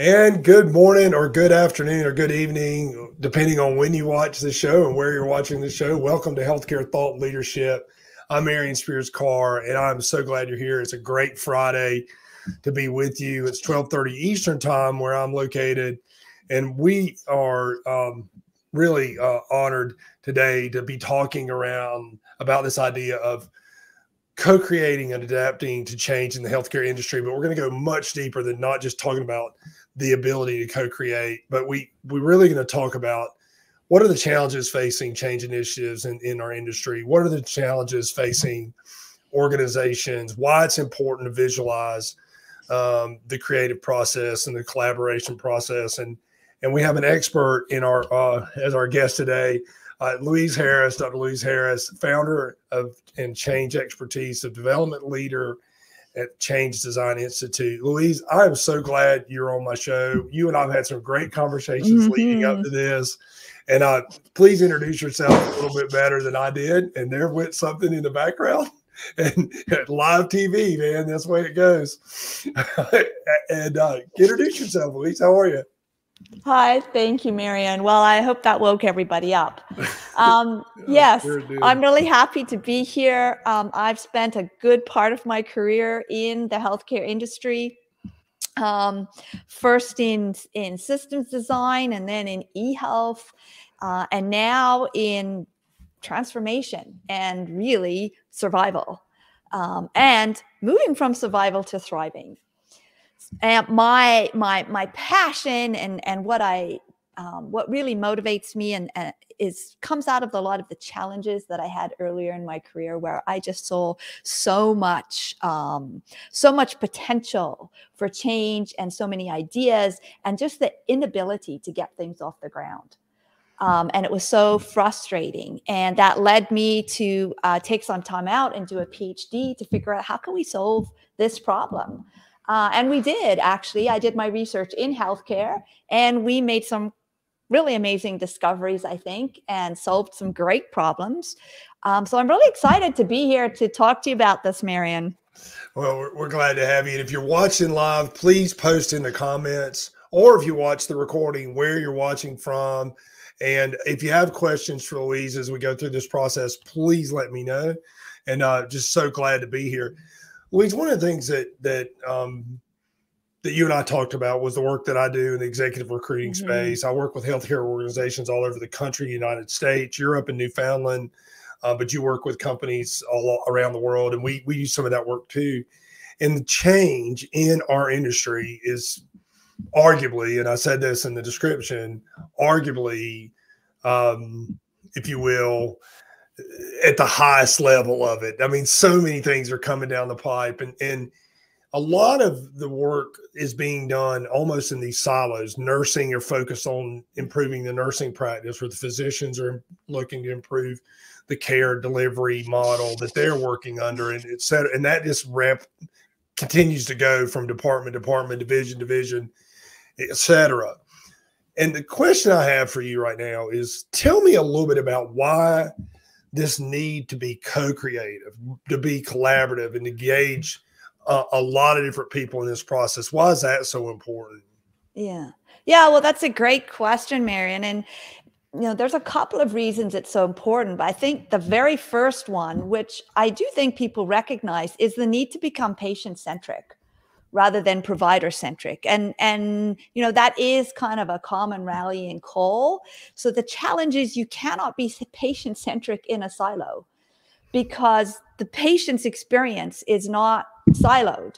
And good morning, or good afternoon, or good evening, depending on when you watch the show and where you're watching the show. Welcome to Healthcare Thought Leadership. I'm Marion Spears Karr, and I'm so glad you're here. It's a great Friday to be with you. It's 12:30 Eastern Time where I'm located, and we are um, really uh, honored today to be talking around about this idea of co-creating and adapting to change in the healthcare industry but we're going to go much deeper than not just talking about the ability to co-create but we we're really going to talk about what are the challenges facing change initiatives in, in our industry? What are the challenges facing organizations? Why it's important to visualize um, the creative process and the collaboration process and and we have an expert in our uh, as our guest today uh, Louise Harris, Dr. Louise Harris, founder of and change expertise, a development leader at Change Design Institute. Louise, I am so glad you're on my show. You and I've had some great conversations mm-hmm. leading up to this. And uh, please introduce yourself a little bit better than I did. And there went something in the background. And live TV, man, that's the way it goes. and uh, introduce yourself, Louise. How are you? Hi, thank you, Marianne. Well, I hope that woke everybody up. Um, yes, sure I'm really happy to be here. Um, I've spent a good part of my career in the healthcare industry. Um, first in in systems design, and then in e-health, uh, and now in transformation and really survival, um, and moving from survival to thriving and my my my passion and and what I um, what really motivates me and, and, is comes out of a lot of the challenges that I had earlier in my career, where I just saw so much um, so much potential for change and so many ideas, and just the inability to get things off the ground. Um, and it was so frustrating, and that led me to uh, take some time out and do a PhD to figure out how can we solve this problem. Uh, and we did actually. I did my research in healthcare and we made some really amazing discoveries, I think, and solved some great problems. Um, so I'm really excited to be here to talk to you about this, Marion. Well, we're, we're glad to have you. And if you're watching live, please post in the comments, or if you watch the recording, where you're watching from. And if you have questions for Louise as we go through this process, please let me know. And uh, just so glad to be here. Louise, one of the things that that um, that you and I talked about was the work that I do in the executive recruiting mm-hmm. space. I work with healthcare organizations all over the country, United States, Europe, and Newfoundland. Uh, but you work with companies all around the world, and we we use some of that work too. And the change in our industry is arguably, and I said this in the description, arguably, um, if you will, at the highest level of it. I mean, so many things are coming down the pipe, and and a lot of the work is being done almost in these silos. Nursing are focused on improving the nursing practice, where the physicians are looking to improve the care delivery model that they're working under, and et cetera. And that just ramp continues to go from department to department, division division, et cetera. And the question I have for you right now is tell me a little bit about why this need to be co-creative, to be collaborative, and engage uh, a lot of different people in this process. Why is that so important? Yeah, yeah. Well, that's a great question, Marion, and you know, there's a couple of reasons it's so important. But I think the very first one, which I do think people recognize, is the need to become patient centric rather than provider centric and and you know that is kind of a common rallying call. So the challenge is you cannot be patient centric in a silo because the patient's experience is not siloed.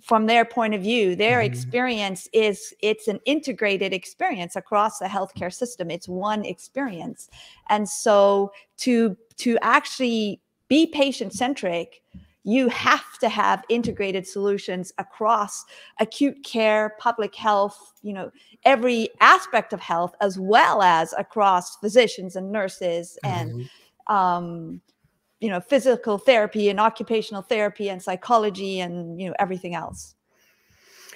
From their point of view their mm-hmm. experience is it's an integrated experience across the healthcare system. It's one experience. And so to to actually be patient centric you have to have integrated solutions across acute care, public health, you know, every aspect of health, as well as across physicians and nurses and, mm-hmm. um, you know, physical therapy and occupational therapy and psychology and, you know, everything else.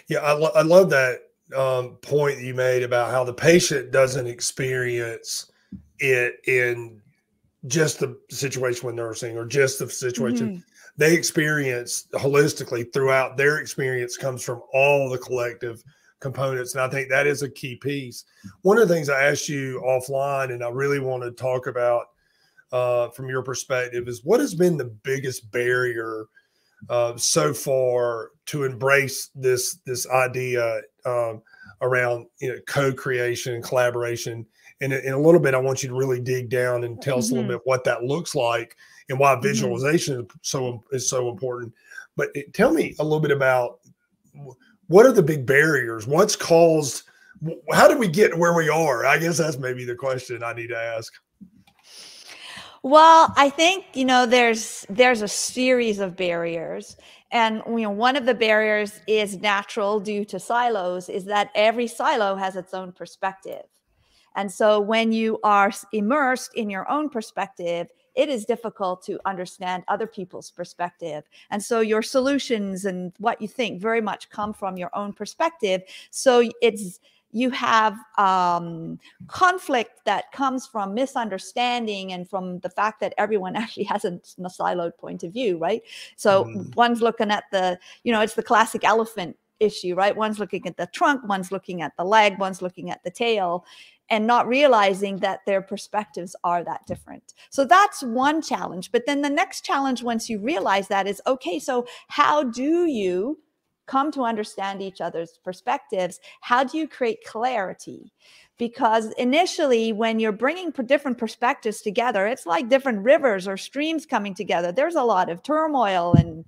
Yeah, I, lo- I love that um, point that you made about how the patient doesn't experience it in just the situation with nursing or just the situation. Mm-hmm they experience holistically throughout their experience comes from all the collective components. And I think that is a key piece. One of the things I asked you offline, and I really want to talk about uh, from your perspective, is what has been the biggest barrier uh, so far to embrace this this idea um, around you know co-creation and collaboration. And in a little bit, I want you to really dig down and tell mm-hmm. us a little mm-hmm. bit what that looks like and why mm-hmm. visualization mm-hmm. is so is so important. But it, tell me a little bit about what are the big barriers? What's caused? How did we get where we are? I guess that's maybe the question I need to ask. Well, I think you know there's there's a series of barriers, and you know one of the barriers is natural due to silos. Is that every silo has its own perspective, and so when you are immersed in your own perspective, it is difficult to understand other people's perspective. And so your solutions and what you think very much come from your own perspective. So it's you have um, conflict that comes from misunderstanding and from the fact that everyone actually has a, a siloed point of view, right? So mm. one's looking at the, you know, it's the classic elephant issue, right? One's looking at the trunk, one's looking at the leg, one's looking at the tail, and not realizing that their perspectives are that different. So that's one challenge. But then the next challenge, once you realize that, is okay, so how do you? come to understand each other's perspectives, how do you create clarity? Because initially, when you're bringing different perspectives together, it's like different rivers or streams coming together. There's a lot of turmoil and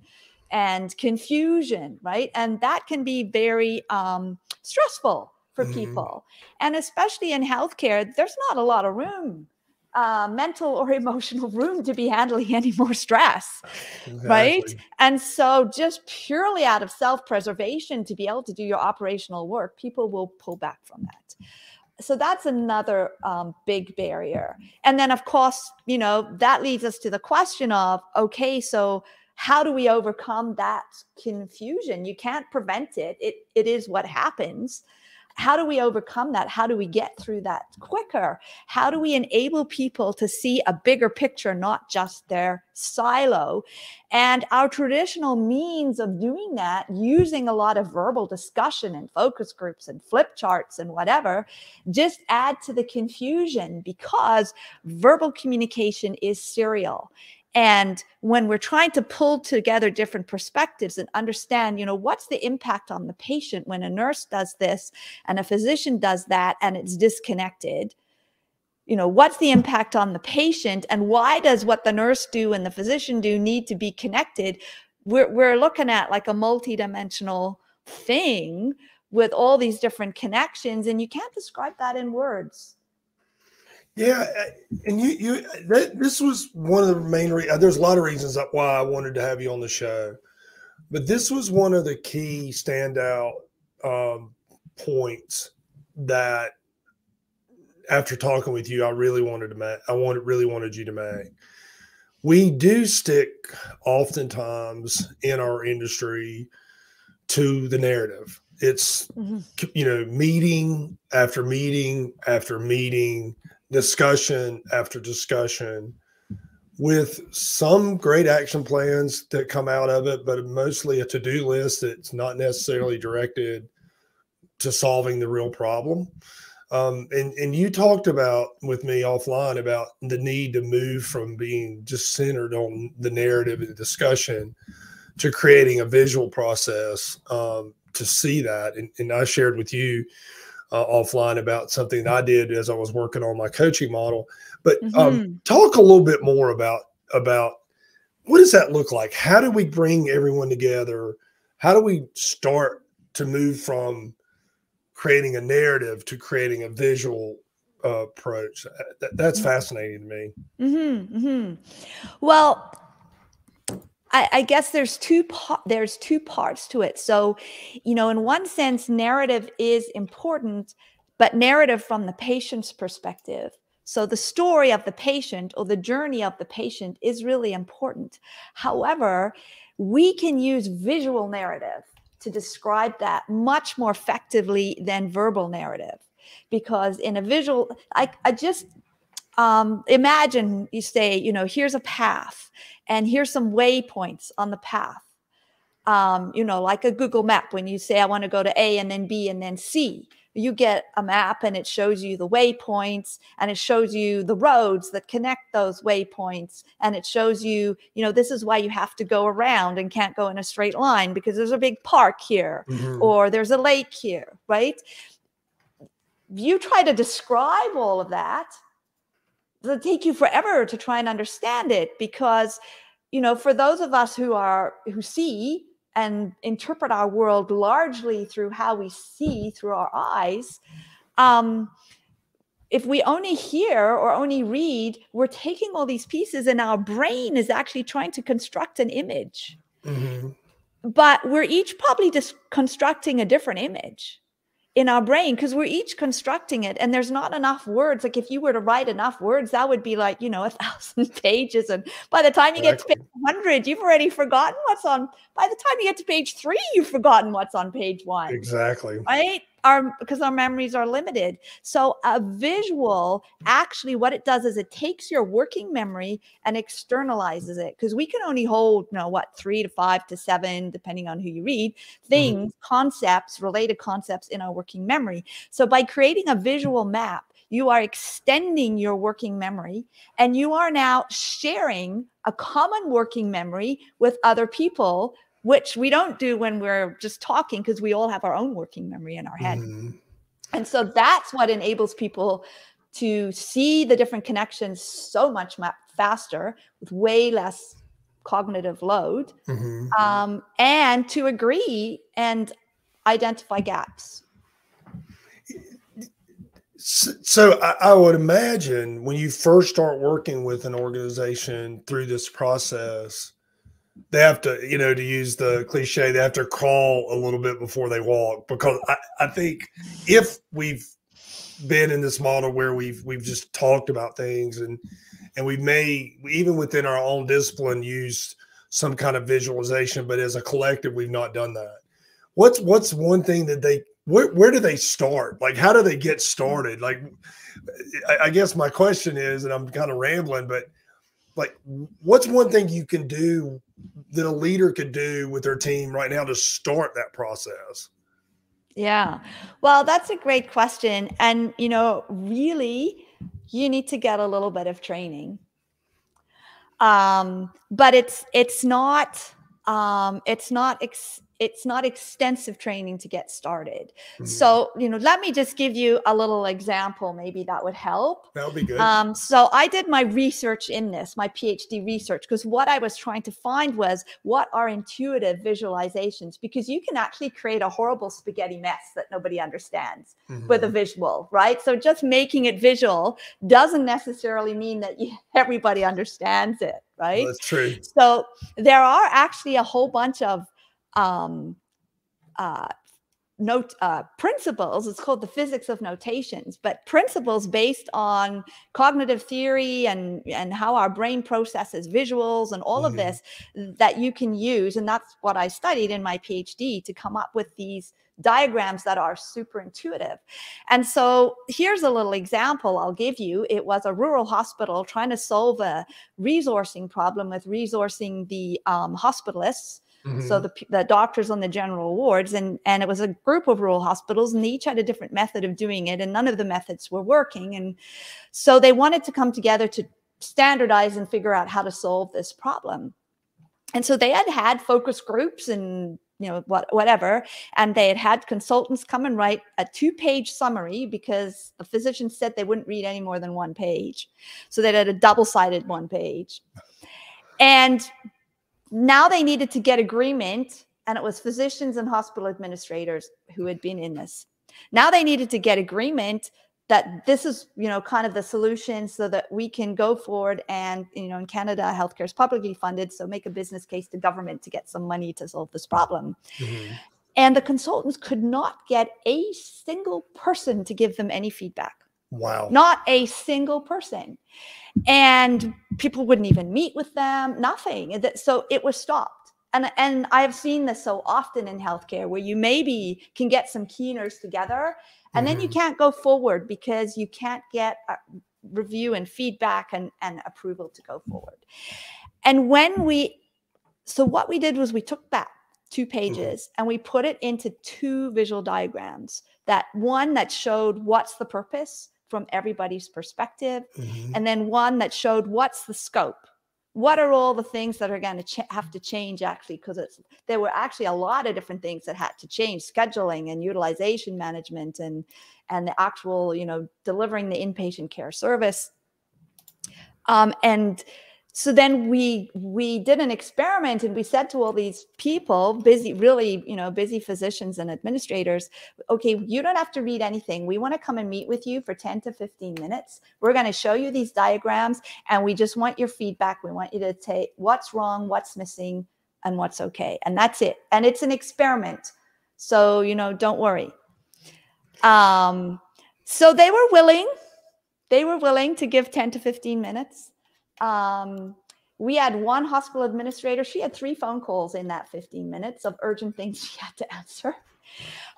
and confusion, right? And that can be very um, stressful for mm-hmm. people. And especially in healthcare, there's not a lot of room uh, mental or emotional room to be handling any more stress, exactly. right? And so, just purely out of self preservation to be able to do your operational work, people will pull back from that. So, that's another um, big barrier. And then, of course, you know, that leads us to the question of okay, so how do we overcome that confusion? You can't prevent it, it, it is what happens how do we overcome that? How do we get through that quicker? How do we enable people to see a bigger picture, not just their silo? And our traditional means of doing that, using a lot of verbal discussion and focus groups and flip charts and whatever, just add to the confusion because verbal communication is serial and when we're trying to pull together different perspectives and understand you know what's the impact on the patient when a nurse does this and a physician does that and it's disconnected you know what's the impact on the patient and why does what the nurse do and the physician do need to be connected? We're, we're looking at like a multidimensional thing with all these different connections and you can't describe that in words yeah, and you you that, this was one of the main reasons. There's a lot of reasons why I wanted to have you on the show, but this was one of the key standout um, points that after talking with you, I really wanted to make. I wanted really wanted you to make. We do stick oftentimes in our industry to the narrative. It's mm-hmm. you know meeting after meeting after meeting discussion after discussion with some great action plans that come out of it, but mostly a to do list that's not necessarily directed to solving the real problem. Um, and, and you talked about with me offline about the need to move from being just centered on the narrative and the discussion to creating a visual process um, to see that. And, and I shared with you uh, offline about something I did as I was working on my coaching model. But um, mm-hmm. um, talk a little bit more about about what does that look like? How do we bring everyone together? How do we start to move from creating a narrative to creating a visual uh, approach? That, that's mm-hmm. fascinating to me. Mm-hmm, mm-hmm. Well, I, I guess there's two there's two parts to it. So, you know, in one sense, narrative is important, but narrative from the patient's perspective. So the story of the patient or the journey of the patient is really important. However, we can use visual narrative to describe that much more effectively than verbal narrative because in a visual I, I just um, imagine you say, you know, here's a path and here's some waypoints on the path. um, you know, like a Google map, when you say, I want to go to A and then B and then C, you get a map and it shows you the waypoints and it shows you the roads that connect those waypoints and it shows you you know this is why you have to go around and can't go in a straight line because there's a big park here mm-hmm. or there's a lake here right you try to describe all of that it'll take you forever to try and understand it because you know for those of us who are who see and interpret our world largely through how we see through our eyes um, if we only hear or only read we're taking all these pieces and our brain is actually trying to construct an image mm-hmm. but we're each probably just constructing a different image in our brain because we're each constructing it and there's not enough words. Like if you were to write enough words that would be like you know a thousand pages and by the time you get to page 100 you've already forgotten what's on by the time you get to page three you've forgotten what's on page one. Exactly. Right our because our memories are limited. So a visual actually what it does is it takes your working memory and externalizes it because we can only hold you know what 3 to 5 to 7 depending on who you read mm-hmm. things, mm-hmm. concepts, related concepts in our working memory. So by creating a visual map you are extending your working memory and you are now sharing a common working memory with other people which we don't do when we're just talking because we all have our own working memory in our head. Mm-hmm. And so that's what enables people to see the different connections so much faster with way less cognitive load mm-hmm. um, and to agree and identify gaps. So I, I, would imagine when you first start working with an organization through this process, they have to, you know, to use the cliche, they have to crawl a little bit before they walk. Because I, I think if we've been in this model where we've we've just talked about things and and we may even within our own discipline use some kind of visualization, but as a collective, we've not done that. What's what's one thing that they where where do they start? Like how do they get started? Like I, I guess my question is, and I'm kind of rambling, but like what's one thing you can do that a leader could do with their team right now to start that process? Yeah. Well, that's a great question. And, you know, really, you need to get a little bit of training. Um, but it's it's not um, it's not ex- it's not extensive training to get started. Mm-hmm. So, you know, let me just give you a little example. Maybe that would help. That would be good. Um, so, I did my research in this, my PhD research, because what I was trying to find was what are intuitive visualizations? Because you can actually create a horrible spaghetti mess that nobody understands mm-hmm. with a mm-hmm. visual, right? So, just making it visual doesn't necessarily mean that you, everybody understands it, right? Well, that's true. So, there are actually a whole bunch of um, uh, note uh, principles. It's called the physics of notations, but principles based on cognitive theory and and how our brain processes visuals and all mm-hmm. of this that you can use. And that's what I studied in my PhD to come up with these diagrams that are super intuitive. And so here's a little example I'll give you. It was a rural hospital trying to solve a resourcing problem with resourcing the um, hospitalists Mm-hmm. So the, the doctors on the general wards, and and it was a group of rural hospitals, and they each had a different method of doing it, and none of the methods were working, and so they wanted to come together to standardize and figure out how to solve this problem. And so they had had focus groups and you know what whatever and they had had consultants come and write a two page summary because the physician said they wouldn't read any more than one page so they had a double sided one page and now they needed to get agreement, and it was physicians and hospital administrators who had been in this. Now they needed to get agreement that this is you know kind of the solution so that we can go forward and you know in canada healthcare is publicly funded so make a business case to government to get some money to solve this problem mm-hmm. and the consultants could not get a single person to give them any feedback wow not a single person and people wouldn't even meet with them nothing so it was stopped and and i've seen this so often in healthcare where you maybe can get some keeners together and mm-hmm. then you mm-hmm. can't go forward because you can't get review and feedback and, and approval to go forward and when we so what we did was we took that two mm-hmm. pages, and we put it into two visual diagrams. That one that showed what's the purpose from everybody's perspective, mm-hmm. and then one that showed what's the scope. What are all the things that are going to ch- have to change actually? Because it's there were actually a lot of different things that had to change: scheduling and utilization management, and and the actual, you know, delivering the inpatient care service. Um, and so then we we did an experiment and we said to all these people busy really you know busy physicians and administrators okay you don't have to read anything. We want to come and meet with you for 10 to 15 minutes. We're going to show you these diagrams and we just want your feedback. We want you to take what's wrong what's missing and what's okay. And that's it. And it's an experiment. So you know don't worry. Um so they were willing they were willing to give 10 to 15 minutes um, we had one hospital administrator. She had three phone calls in that 15 minutes of urgent things she had to answer.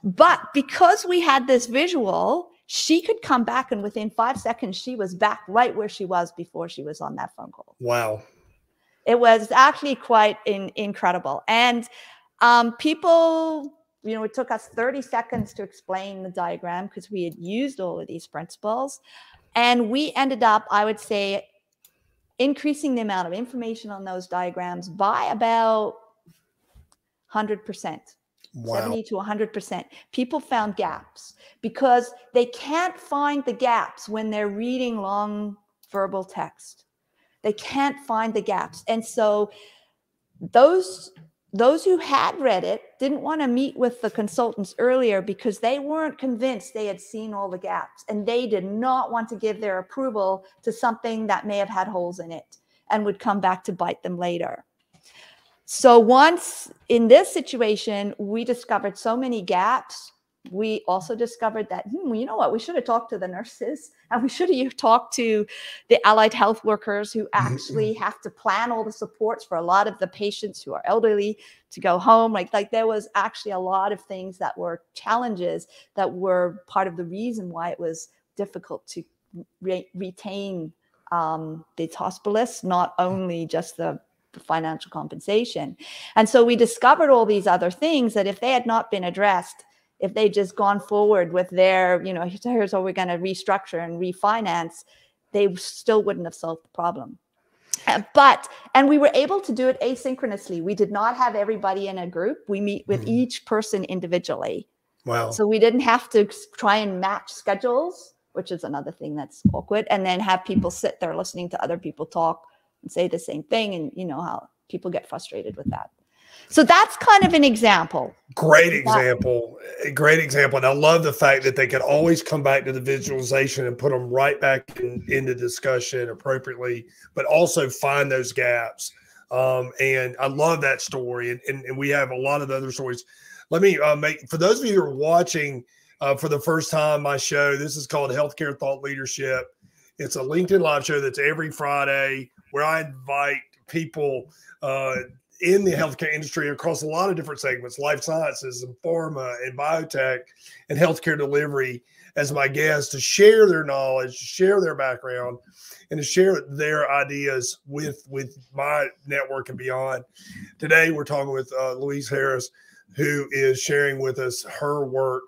But because we had this visual, she could come back and within five seconds, she was back right where she was before she was on that phone call. Wow. It was actually quite in, incredible. And um, people, you know, it took us 30 seconds to explain the diagram because we had used all of these principles. And we ended up, I would say, increasing the amount of information on those diagrams by about 100%. Wow. 70 to 100%. People found gaps because they can't find the gaps when they're reading long verbal text. They can't find the gaps. And so those those who had read it didn't want to meet with the consultants earlier because they weren't convinced they had seen all the gaps and they did not want to give their approval to something that may have had holes in it and would come back to bite them later. So, once in this situation, we discovered so many gaps we also discovered that hmm, you know what we should have talked to the nurses and we should have talked to the allied health workers who actually have to plan all the supports for a lot of the patients who are elderly to go home like like there was actually a lot of things that were challenges that were part of the reason why it was difficult to re- retain um, these hospitalists not only just the financial compensation. And so we discovered all these other things that if they had not been addressed if they just gone forward with their, you know, here's how we're going to restructure and refinance, they still wouldn't have solved the problem. Uh, but and we were able to do it asynchronously. We did not have everybody in a group. We meet with mm-hmm. each person individually. Wow. So we didn't have to try and match schedules, which is another thing that's awkward, and then have people sit there listening to other people talk and say the same thing, and you know how people get frustrated with that. So that's kind of an example. Great example. Great example. And I love the fact that they could always come back to the visualization and put them right back in, into discussion appropriately, but also find those gaps. Um, and I love that story. And, and, and, we have a lot of other stories. Let me uh, make, for those of you who are watching uh, for the first time, my show, this is called Healthcare Thought Leadership. It's a LinkedIn live show that's every Friday where I invite people uh, in the healthcare industry across a lot of different segments, life sciences and pharma and biotech and healthcare delivery as my guests to share their knowledge, share their background, and to share their ideas with with my network and beyond. Today, we're talking with uh, Louise Harris, who is sharing with us her work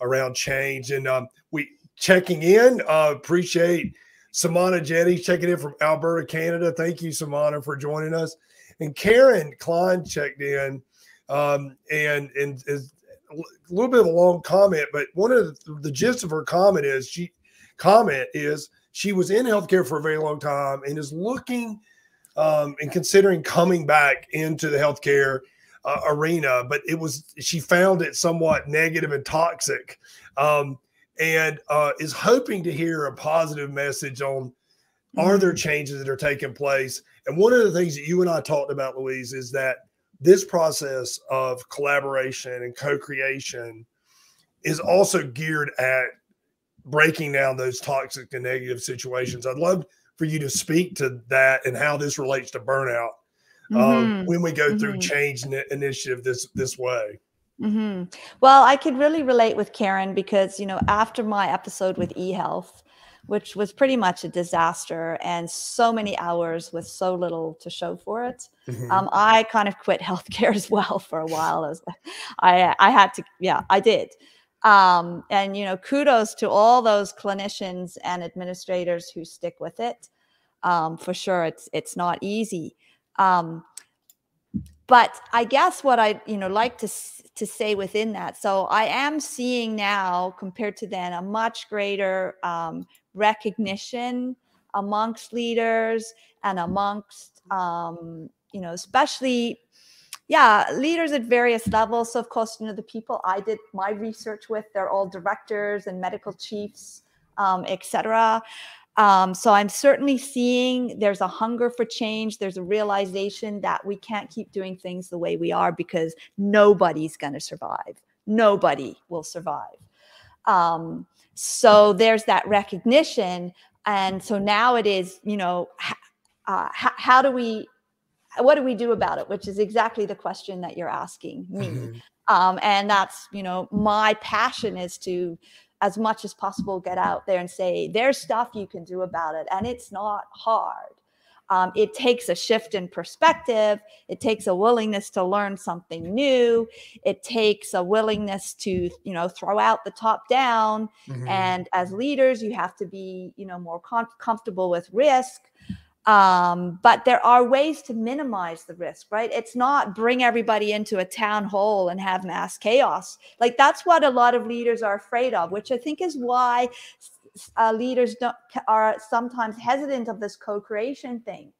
around change, and um, we checking in. Uh, appreciate Samana Jetty checking in from Alberta, Canada. Thank you, Samana, for joining us. And Karen Klein checked in um, and and is a little bit of a long comment, but one of the, the gist of her comment is she comment is she was in healthcare for a very long time and is looking um, and considering coming back into the healthcare uh, arena, but it was she found it somewhat negative and toxic, um, and uh, is hoping to hear a positive message on are there changes that are taking place and one of the things that you and I talked about, Louise, is that this process of collaboration and co-creation is also geared at breaking down those toxic and negative situations. I'd love for you to speak to that and how this relates to burnout um, mm-hmm. when we go through mm-hmm. change initiative this this way. Mm-hmm. Well, I could really relate with Karen because you know after my episode with eHealth, which was pretty much a disaster and so many hours with so little to show for it. Mm-hmm. Um, I kind of quit healthcare as well for a while. As I, I had to, yeah, I did. Um, and you know, kudos to all those clinicians and administrators who stick with it. Um, for sure, it's it's not easy. Um, but I guess what I you know like to to say within that. So I am seeing now, compared to then, a much greater um, recognition amongst leaders and amongst um, you know especially yeah leaders at various levels. So of course you know the people i did my research with they're all directors and medical chiefs um, etc um, so i'm certainly seeing there's a hunger for change. There's a realization that we can't keep doing things the way we are because nobody's going to survive. Nobody will survive. Um, so there's that recognition. And so now it is, you know, uh, how, how do we, what do we do about it? Which is exactly the question that you're asking me. Mm-hmm. Um, and that's, you know, my passion is to, as much as possible, get out there and say, there's stuff you can do about it. And it's not hard um, it takes a shift in perspective. It takes a willingness to learn something new. It takes a willingness to you know throw out the top down. Mm-hmm. and as leaders you have to be you know more com- comfortable with risk. Um, but there are ways to minimize the risk right? It's not bring everybody into a town hall and have mass chaos. Like that's what a lot of leaders are afraid of which i think is why uh, leaders don't, are sometimes hesitant of this co-creation thing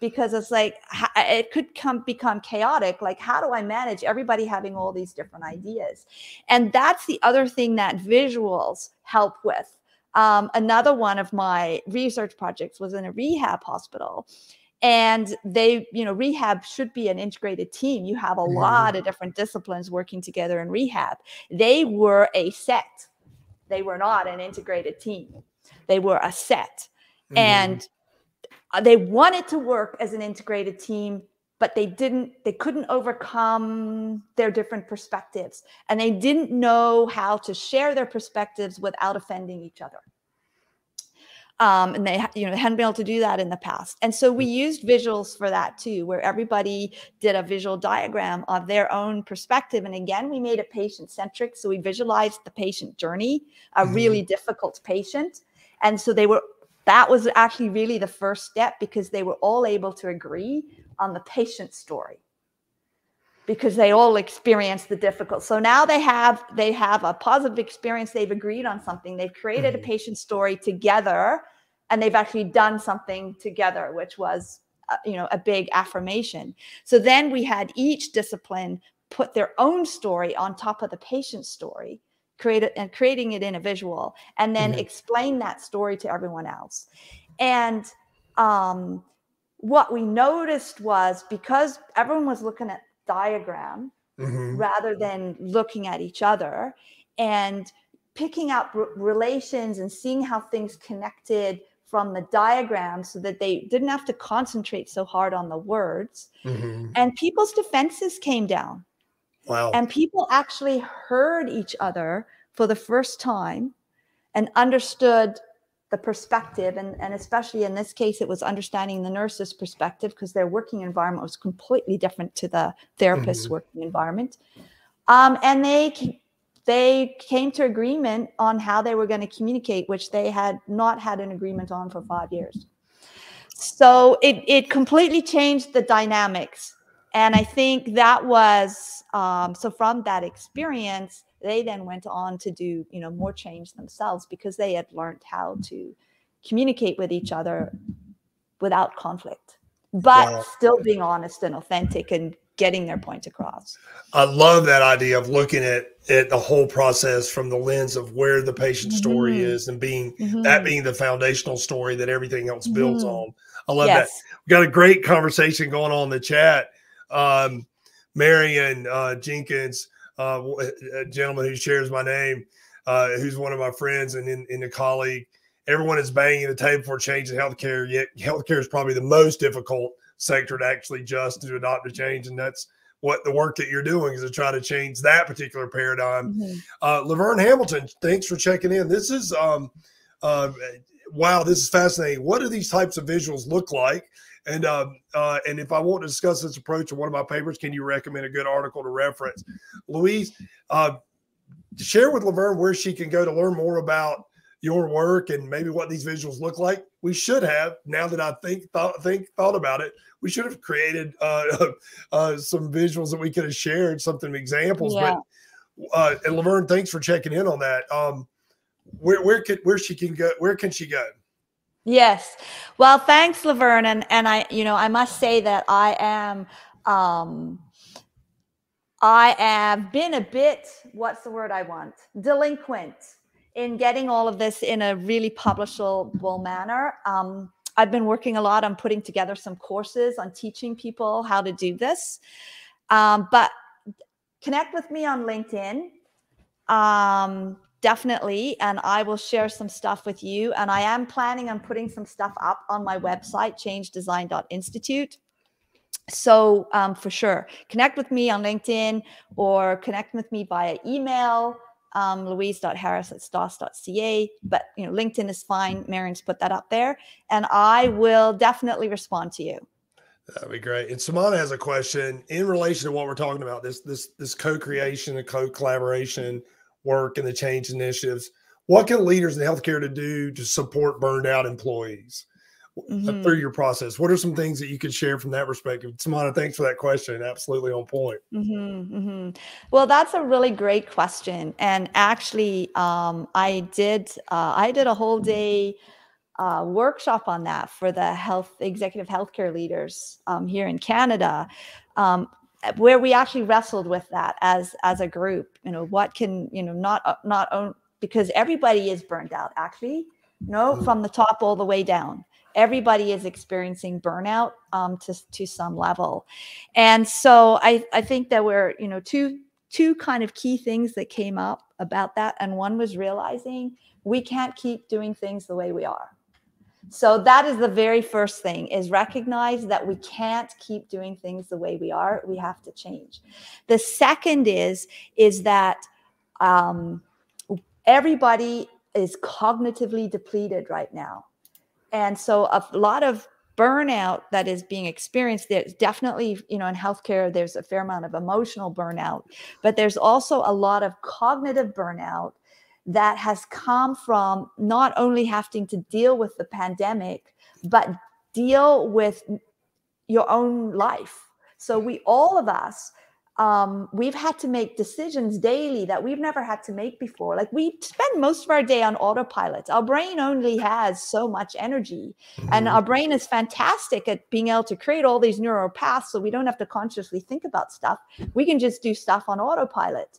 because it's like it could come become chaotic like how do i manage everybody having all these different ideas? And that's the other thing that visuals help with. Um, another one of my research projects was in a rehab hospital and they you know rehab should be an integrated team. You have a mm. lot of different disciplines working together in rehab. They were a set they were not an integrated team. They were a set. Mm-hmm. And uh, they wanted to work as an integrated team, but they didn't, they couldn't overcome their different perspectives. And they didn't know how to share their perspectives without offending each other um, and they you know they hadn't been able to do that in the past and so we mm. used visuals for that too where everybody did a visual diagram of their own perspective and again we made it patient centric so we visualized the patient journey a mm-hmm. really difficult patient and so they were that was actually really the first step because they were all able to agree on the patient story because they all experienced the difficult. So now they have they have a positive experience. They've agreed on something. They've created a mm-hmm. patient story together and they've actually done something together which was uh, you know a big affirmation. So then we had each discipline put their own story on top of the patient's story create it and creating it in a visual and then mm-hmm. explain that story to everyone else. And um, what we noticed was because everyone was looking at diagram mm-hmm. rather than looking at each other and picking up r- relations and seeing how things connected from the diagram so that they didn't have to concentrate so hard on the words mm-hmm. and people's defenses came down wow and people actually heard each other for the first time and understood the perspective and, and especially in this case it was understanding the nurse's perspective because their working environment was completely different to the therapist's mm-hmm. working environment. Um, and they they came to agreement on how they were going to communicate which they had not had an agreement on for five years. So it, it completely changed the dynamics. And i think that was um, so from that experience they then went on to do you know more change themselves because they had learned how to communicate with each other without conflict but wow. still being honest and authentic and getting their point across i love that idea of looking at, at the whole process from the lens of where the patient mm-hmm. story is and being mm-hmm. that being the foundational story that everything else builds mm-hmm. on i love yes. that we got a great conversation going on in the chat um, marion uh, jenkins uh, a gentleman who shares my name, uh, who's one of my friends and in, in a colleague. Everyone is banging the table for change in healthcare, yet healthcare is probably the most difficult sector to actually just to adopt a change. And that's what the work that you're doing is to try to change that particular paradigm. Mm-hmm. Uh, Laverne Hamilton, thanks for checking in. This is um, uh, wow, this is fascinating. What do these types of visuals look like? And uh, uh, and if I want to discuss this approach in one of my papers, can you recommend a good article to reference? Louise, uh, share with Laverne where she can go to learn more about your work and maybe what these visuals look like. We should have, now that I think thought think thought about it, we should have created uh, uh, some visuals that we could have shared, something examples. Yeah. But uh, and Laverne, thanks for checking in on that. Um, where where can where she can go? Where can she go? Yes. Well, thanks, Laverne. And and I, you know, I must say that I am um I have been a bit, what's the word I want? Delinquent in getting all of this in a really publishable manner. Um, I've been working a lot on putting together some courses on teaching people how to do this. Um, but connect with me on LinkedIn. Um, definitely. And I will share some stuff with you. And I am planning on putting some stuff up on my website, changedesign.institute. So um, for sure, connect with me on LinkedIn or connect with me via email, um, louise.harris at stos.ca. But you know, LinkedIn is fine. Marion's put that up there. And I will definitely respond to you. That'd be great. And Samana has a question in relation to what we're talking about this this this co-creation and co-collaboration work and the change initiatives. What can leaders in healthcare to do to support burned out employees mm-hmm. through your process? What are some things that you could share from that perspective? Samana, thanks for that question. Absolutely on point. Mm-hmm, mm-hmm. Well, that's a really great question. And actually, um, I did uh, I did a whole day uh, workshop on that for the health executive healthcare leaders um, here in Canada. Um, where we actually wrestled with that as as a group you know what can you know not uh, not own because everybody is burned out actually you know mm. from the top all the way down. Everybody is experiencing burnout um, to, to some level. And so I, I think that we're you know two two kind of key things that came up about that and one was realizing we can't keep doing things the way we are so that is the very first thing is recognize that we can't keep doing things the way we are. We have to change. The second is is that um, everybody is cognitively depleted right now. And so a lot of burnout that is being experienced there's definitely you know in healthcare there's a fair amount of emotional burnout but there's also a lot of cognitive burnout that has come from not only having to deal with the pandemic, but deal with your own life. So we all of us um, we've had to make decisions daily that we've never had to make before. Like we spend most of our day on autopilot. Our brain only has so much energy, mm-hmm. and our brain is fantastic at being able to create all these neural paths so we don't have to consciously think about stuff. We can just do stuff on autopilot.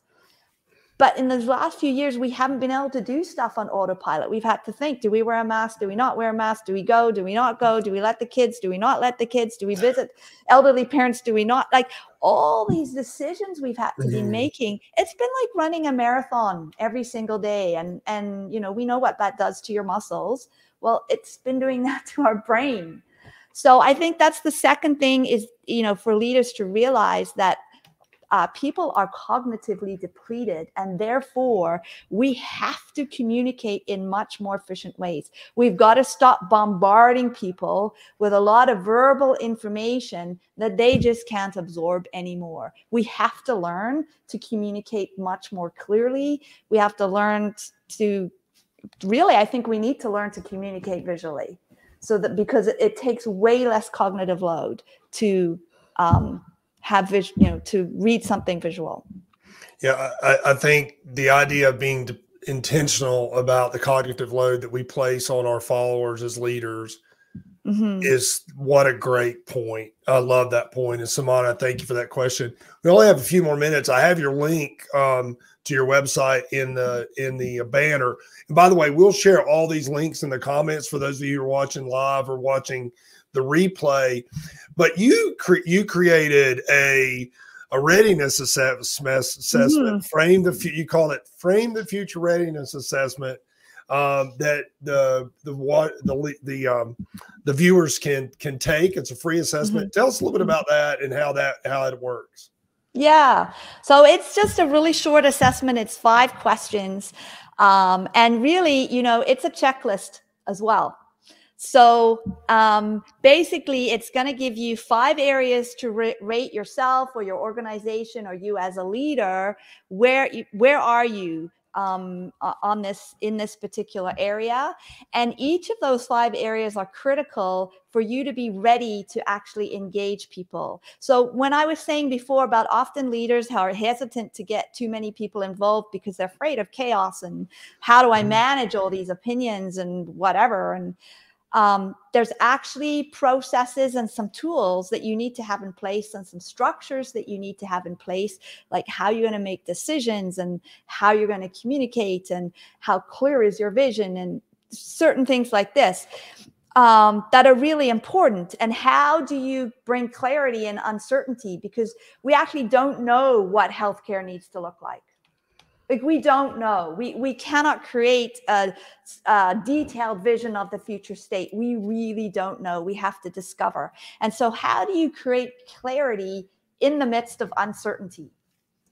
But in the last few years, we haven't been able to do stuff on autopilot. We've had to think do we wear a mask? Do we not wear a mask? Do we go? Do we not go? Do we let the kids? Do we not let the kids? Do we visit elderly parents? Do we not? Like all these decisions we've had to mm-hmm. be making. It's been like running a marathon every single day. And, and, you know, we know what that does to your muscles. Well, it's been doing that to our brain. So I think that's the second thing is, you know, for leaders to realize that uh, people are cognitively depleted, and therefore we have to communicate in much more efficient ways. We've got to stop bombarding people with a lot of verbal information that they just can't absorb anymore. We have to learn to communicate much more clearly. We have to learn to really, I think we need to learn to communicate visually so that because it, takes way less cognitive load to um, have vision, you know, to read something visual. Yeah, I, I think the idea of being intentional about the cognitive load that we place on our followers as leaders mm-hmm. is what a great point. I love that point. And Samana, thank you for that question. We only have a few more minutes. I have your link um, to your website in the in the banner. And by the way, we'll share all these links in the comments for those of you who are watching live or watching the replay. But you cre- you created a a readiness assessment. assessment mm-hmm. Frame the you call it frame the future readiness assessment. Um, that the the what the the um, the viewers can can take. It's a free assessment. Mm-hmm. Tell us a little bit about that and how that how it works. Yeah, so it's just a really short assessment. It's five questions, um, and really, you know, it's a checklist as well. So um, basically, it's going to give you five areas to rate yourself or your organization or you as a leader. Where where are you? um, on this in this particular area and each of those five areas are critical for you to be ready to actually engage people so when i was saying before about often leaders are hesitant to get too many people involved because they're afraid of chaos and how do i mm-hmm. manage all these opinions and whatever and um, there's actually processes and some tools that you need to have in place and some structures that you need to have in place like how you're going to make decisions and how you're going to communicate and how clear is your vision and certain things like this um, that are really important. And how do you bring clarity and uncertainty? Because we actually don't know what healthcare needs to look like like we don't know. We we cannot create a, a, detailed vision of the future state. We really don't know. We have to discover. And so, how do you create clarity in the midst of uncertainty?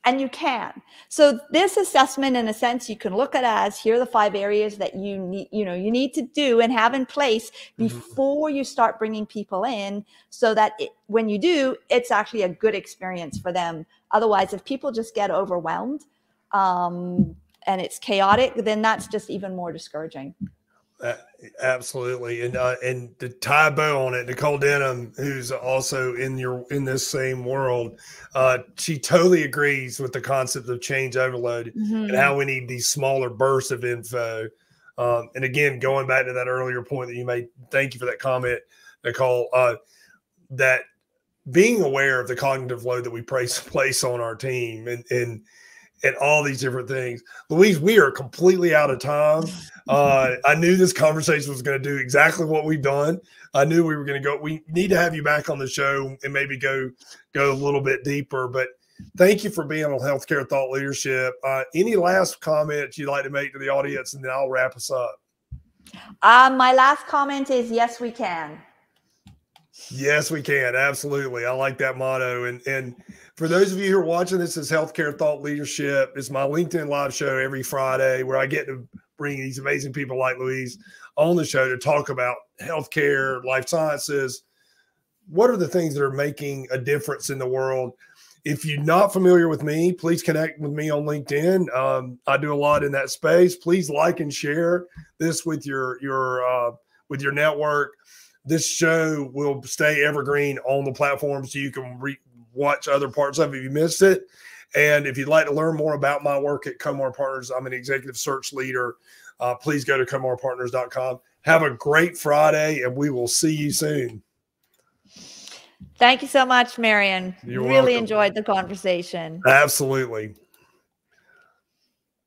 And you can. So this assessment, in a sense, you can look at as here are the five areas that you need, you know, you need to do and have in place mm-hmm. before you start bringing people in, so that it, when you do, it's actually a good experience for them. Otherwise, if people just get overwhelmed, um, and it's chaotic, then that's just even more discouraging. Uh, absolutely, and uh, and to tie a bow on it, Nicole Denham, who's also in your in this same world, uh, she totally agrees with the concept of change overload mm-hmm. and how we need these smaller bursts of info. Um, and again, going back to that earlier point that you made, thank you for that comment, Nicole. Uh, that being aware of the cognitive load that we place place on our team and and and all these different things. Louise, we are completely out of time. Uh, I knew this conversation was going to do exactly what we've done. I knew we were going to go. We need to have you back on the show and maybe go go a little bit deeper. But thank you for being on Healthcare Thought Leadership. Uh, any last comments you'd like to make to the audience, and then I'll wrap us up. Um, my last comment is yes, we can. Yes, we can. Absolutely. I like that motto. And and for those of you who are watching this as Healthcare Thought Leadership, it's my LinkedIn live show every Friday where I get to bring these amazing people like Louise on the show to talk about healthcare, life sciences. What are the things that are making a difference in the world? If you're not familiar with me, please connect with me on LinkedIn. Um, I do a lot in that space. Please like and share this with your your uh, with your network this show will stay evergreen on the platform so you can re- watch other parts of it if you missed it. And if you'd like to learn more about my work at Comar Partners, I'm an executive search leader. Uh, please go to comarpartners.com. Have a great Friday, and we will see you soon. Thank you so much, Marion. You're really welcome. enjoyed the conversation. Absolutely.